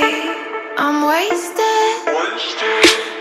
I'm wasted. wasted.